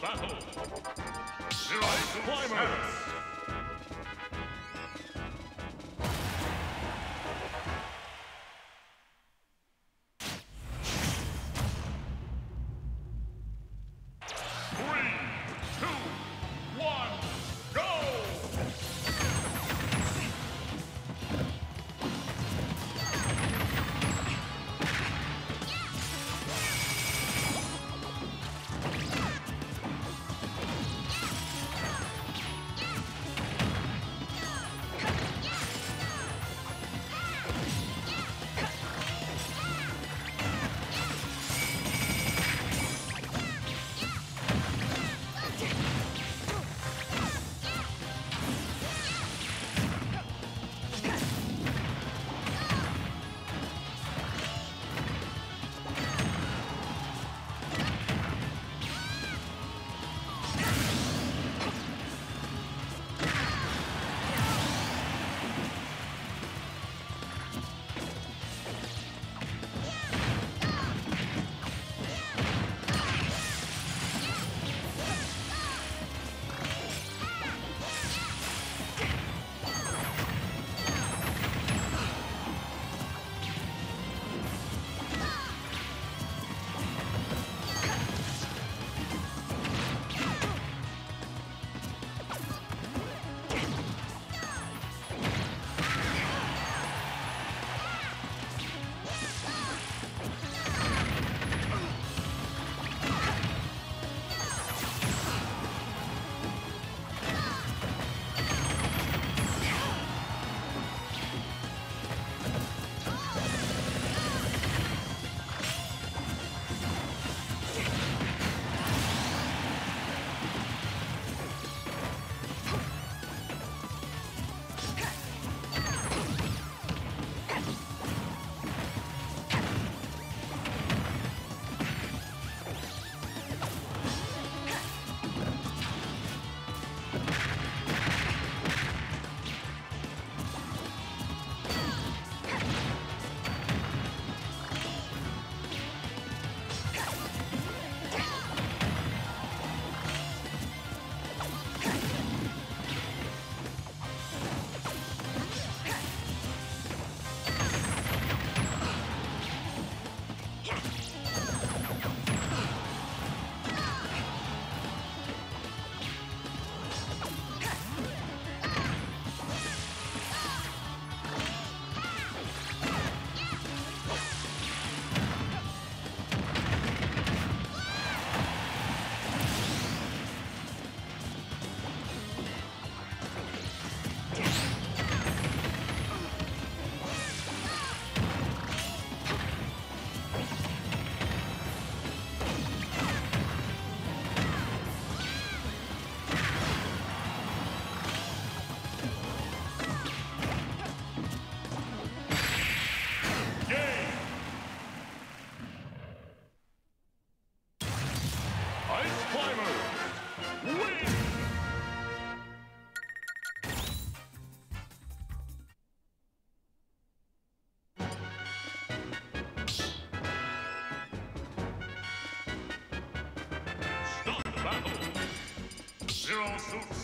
battle. Zero climbers.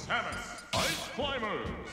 Samus! Ice Climbers!